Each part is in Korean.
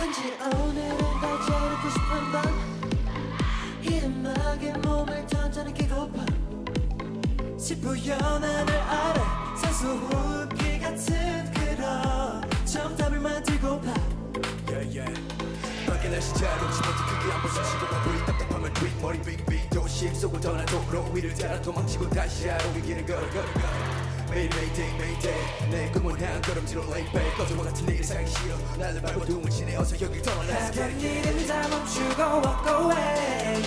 왠지 오늘은 발자르고 싶은 밤이 음악에 몸을 던져 느끼고파 시부연 하늘 아래 산소 호흡기 같은 그런 정답을 만들 날씨 자동치 못해 크게 한번 숨쉬고 바보이 답답함을 트윗 머리 빅빅 도심 속을 떠나 도로 위를 따라 도망치고 다시 하루 이 길을 걸어 걸어 걸어. 매일 매일데이 매일데이 내 꿈은 한 걸음지로 back. 거저와 같은 일이 살기 싫어. 나를 밟고 dum을 치네. 어서 여길 떠나 let's get it 일은 다 멈추고 walk away.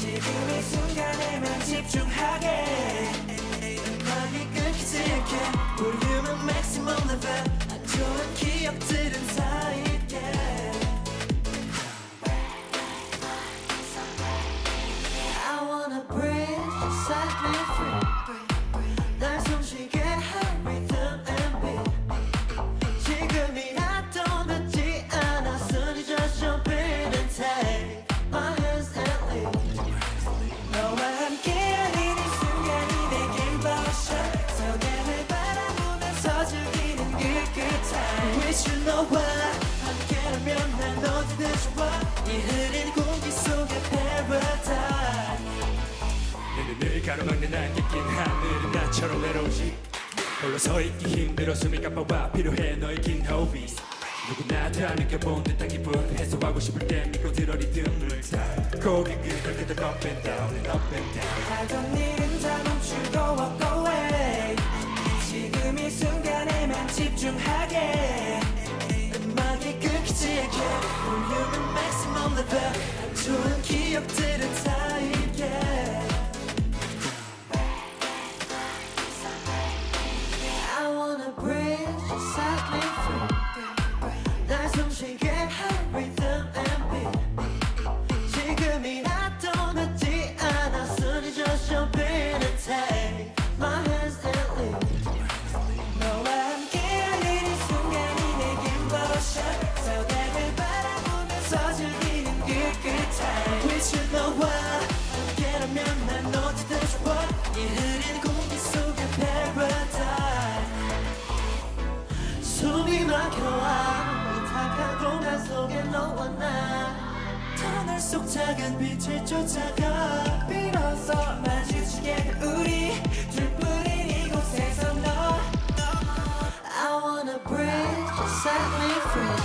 지금 이 순간에만 집중하게. 음악이 끊기지 않게. 볼륨은 maximum 안 좋은 기억들은 set me free 내 눈을 가로막는 안개 낀 하늘은 나처럼 외로우지. 홀로 서 있기 힘들어 숨이 가빠와 필요해? 너의 긴 호흡이 누구나 다 느껴본 듯한 기분? 해소하고 싶을 땐 믿고 들어 리듬을 타. 고개 끄덕 끄덕 up and down and up and down 작은 빛을 쫓아가 비로소 마주치게 된 우리 둘뿐인 이곳에서 너 I wanna breathe, set me free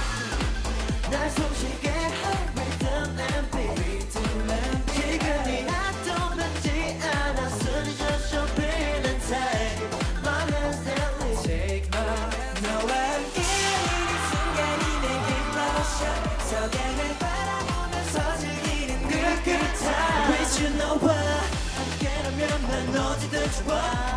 날 숨쉬게 할 rhythm and beat 그 good